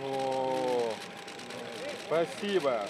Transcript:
О, спасибо.